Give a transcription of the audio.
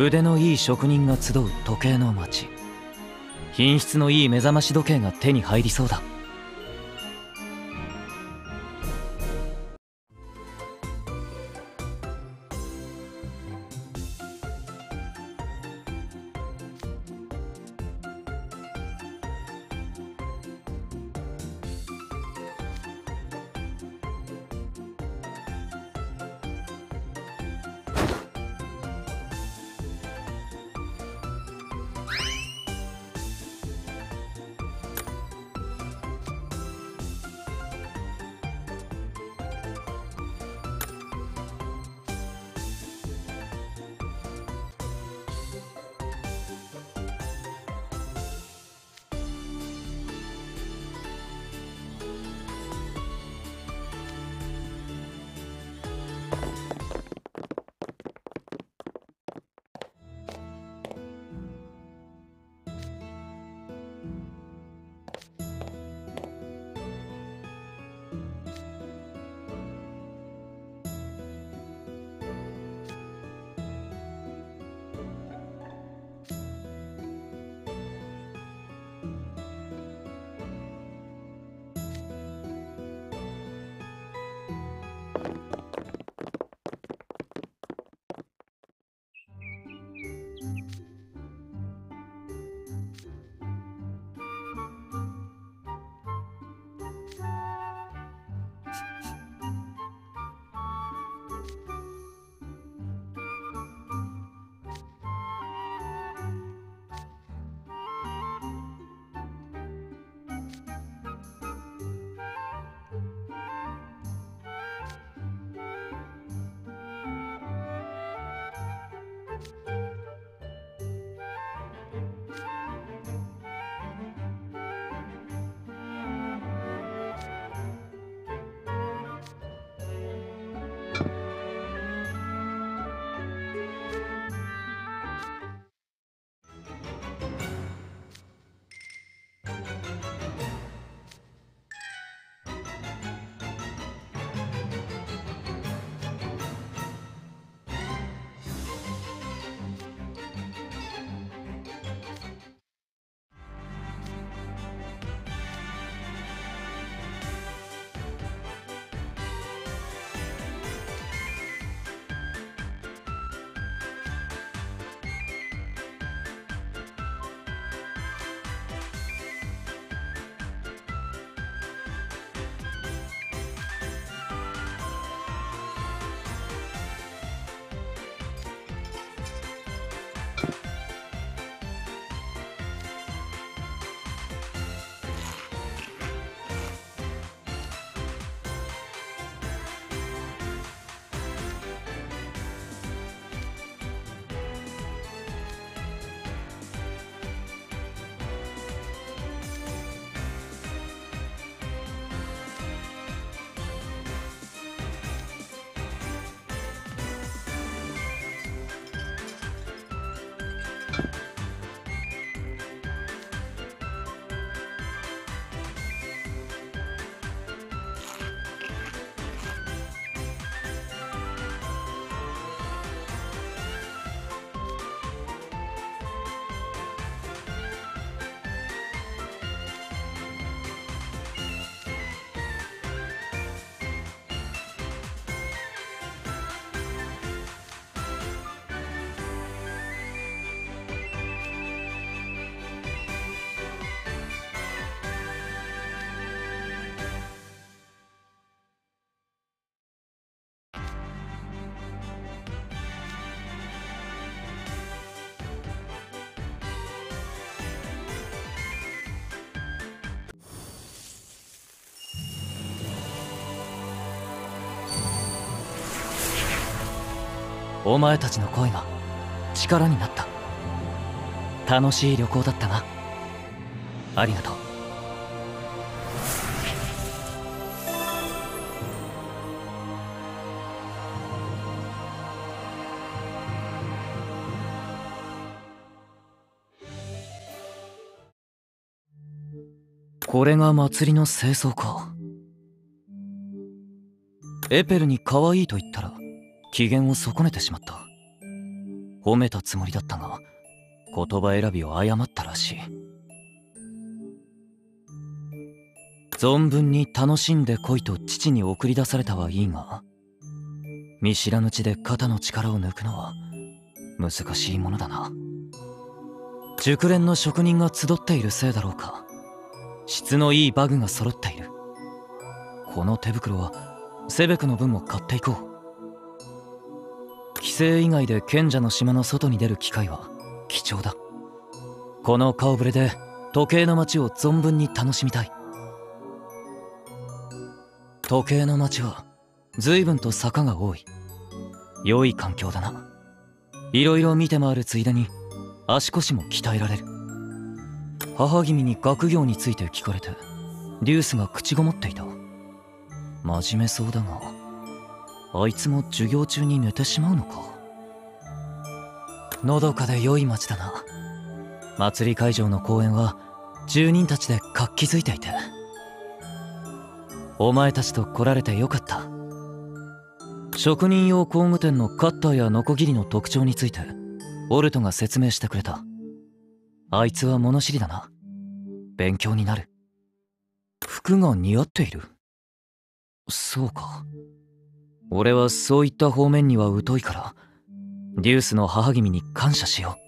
腕のいい職人が集う時計の街。品質のいい目覚まし時計が手に入りそうだ。out. お前たちの声が力になった。楽しい旅行だったな。ありがとう。これが祭りの清掃か。エペルに可愛いと言ったら。機嫌を損ねてしまった。褒めたつもりだったが言葉選びを誤ったらしい。存分に楽しんでこいと父に送り出されたはいいが見知らぬ地で肩の力を抜くのは難しいものだな。熟練の職人が集っているせいだろうか。質のいいバグが揃っている。この手袋はセベクの分も買っていこう。規制以外で賢者の島の外に出る機会は貴重だ。この顔ぶれで時計の街を存分に楽しみたい。時計の街は随分と坂が多い。良い環境だな。いろいろ見て回るついでに足腰も鍛えられる。母君に学業について聞かれてデュースが口ごもっていた。真面目そうだが。あいつも授業中に寝てしまうのか。のどかで良い街だな。祭り会場の公園は住人たちで活気づいていて。お前たちと来られてよかった。職人用工具店のカッターやノコギリの特徴についてオルトが説明してくれた。あいつは物知りだな。勉強になる。服が似合っている。そうか。俺はそういった方面には疎いからデュースの母君に感謝しよう。